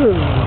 Ooh.